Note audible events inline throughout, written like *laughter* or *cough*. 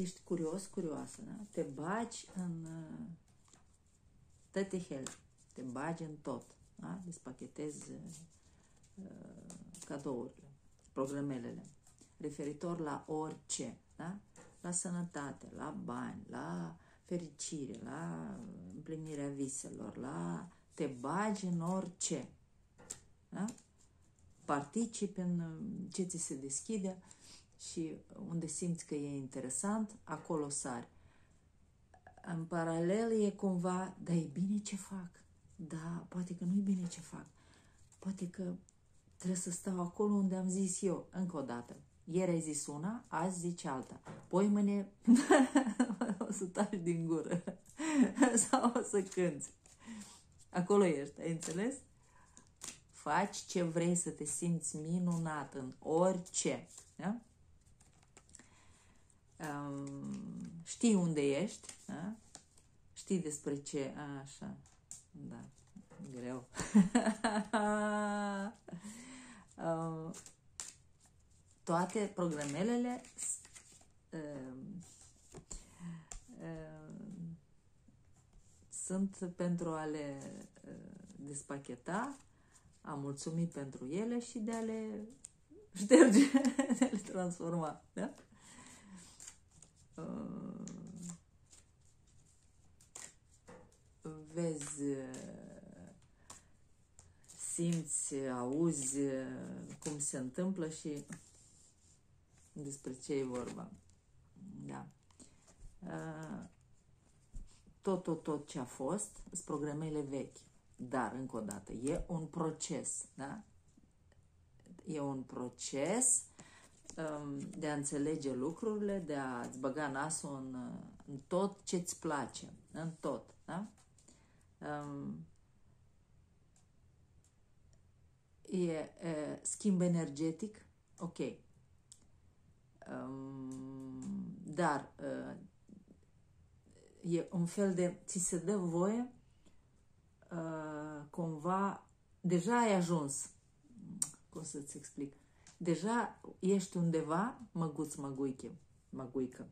ești curios, curioasă, da? te bagi în uh, tătehel, te bagi în tot, da? despachetezi uh, cadourile, programelele, referitor la orice, da? la sănătate, la bani, la fericire, la împlinirea viselor, la te bagi în orice. Da? Participi în ce ți se deschide și unde simți că e interesant, acolo sari. În paralel e cumva, da, e bine ce fac, da, poate că nu e bine ce fac, poate că trebuie să stau acolo unde am zis eu, încă o dată. Ieri ai zis una, azi zici alta. Poi mâine *laughs* o să taci din gură *laughs* sau o să cânți. Acolo ești, ai înțeles? Faci ce vrei să te simți minunat în orice. Da? Um, știi unde ești, da? știi despre ce, A, așa, da, greu. *laughs* um, toate programelele uh, uh, sunt pentru a le uh, despacheta, a mulțumi pentru ele și de a le șterge, *laughs* de a le transforma. Da? Uh, vezi, simți, auzi cum se întâmplă și despre ce e vorba. Da. Uh, tot, tot, tot ce a fost, sunt programele vechi. Dar, încă o dată, e un proces, da? E un proces um, de a înțelege lucrurile, de a-ți băga nasul în, în tot ce-ți place, în tot, da? Um, e, e schimb energetic, ok, dar uh, e un fel de, ți se dă voie uh, cumva, deja ai ajuns, cum să-ți explic, deja ești undeva, măguț, măguiche, măguică,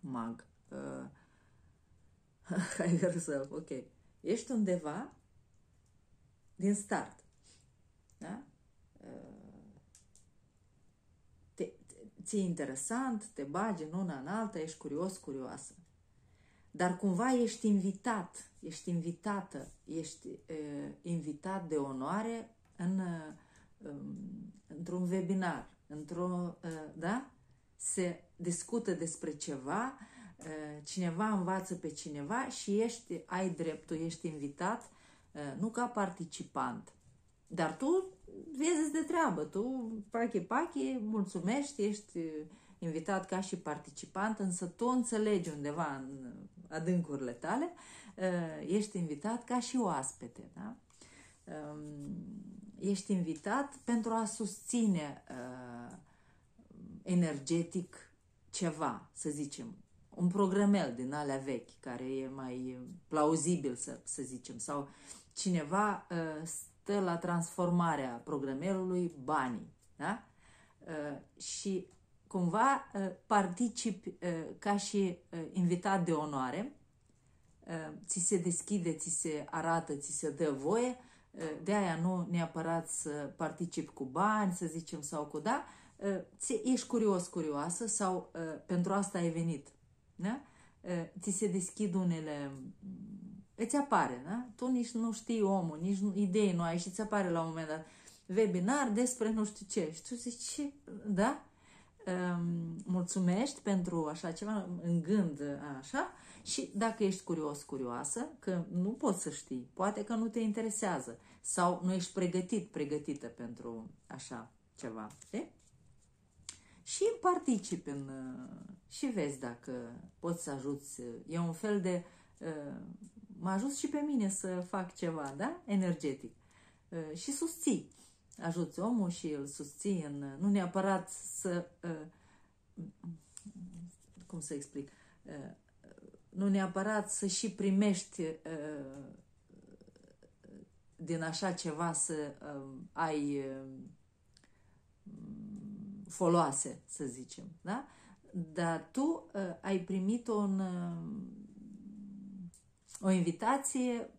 mag, uh, *laughs* higher self, ok, ești undeva din start, da? Uh, ți-e interesant, te bagi în una în alta, ești curios, curioasă. Dar cumva ești invitat, ești invitată, ești uh, invitat de onoare în, uh, într-un webinar, într-o, uh, da? Se discută despre ceva, uh, cineva învață pe cineva și ești, ai dreptul, ești invitat, uh, nu ca participant, dar tu vezi de treabă, tu pache pache, mulțumești, ești invitat ca și participant, însă tu înțelegi undeva în adâncurile tale, uh, ești invitat ca și oaspete. Da? Um, ești invitat pentru a susține uh, energetic ceva, să zicem, un programel din alea vechi, care e mai plauzibil, să, să zicem, sau cineva uh, stă la transformarea programelului banii. Da? Uh, și cumva uh, participi uh, ca și invitat de onoare, ți se deschide, ți se arată, ți se dă voie, de aia nu neapărat să participi cu bani, să zicem, sau cu da, ești curios, curioasă sau pentru asta ai venit. Da? Ți se deschid unele îți apare, da? Tu nici nu știi omul, nici nu, idei nu ai și îți apare la un moment dat webinar despre nu știu ce. Și tu zici, ce? Da? Um, mulțumești pentru așa ceva în gând, așa, și dacă ești curios, curioasă, că nu poți să știi, poate că nu te interesează sau nu ești pregătit, pregătită pentru așa ceva, știi? Și participi în, și vezi dacă poți să ajuți. E un fel de uh, m-a ajuns și pe mine să fac ceva, da? Energetic. Uh, și susții. Ajuți omul și îl susții în... Nu neapărat să... Uh, cum să explic? Uh, nu neapărat să și primești din așa ceva să ai foloase, să zicem, da? dar tu uh, ai primit un, uh, o invitație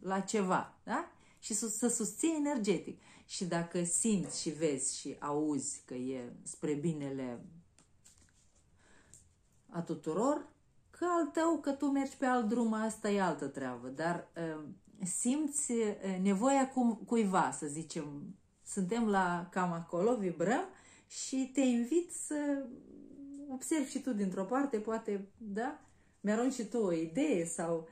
la ceva, da? Și să, să susții energetic. Și dacă simți și vezi și auzi că e spre binele a tuturor, că al tău, că tu mergi pe alt drum, asta e altă treabă. Dar uh, simți uh, nevoia cum, cuiva, să zicem, suntem la cam acolo, vibrăm și te invit să observi și tu dintr-o parte, poate, da? Mi-arunci și tu o idee sau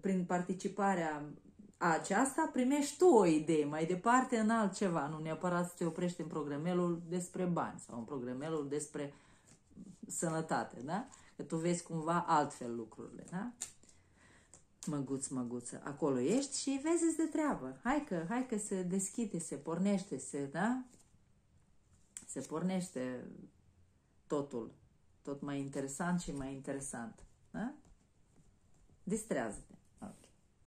prin participarea aceasta primești tu o idee mai departe în altceva, nu neapărat să te oprești în programelul despre bani sau în programelul despre sănătate, da? Că tu vezi cumva altfel lucrurile, da? Măguț, măguță, acolo ești și vezi de treabă. Hai că, hai că se deschide, se pornește, se, da? Se pornește totul, tot mai interesant și mai interesant, da? Distrează-te.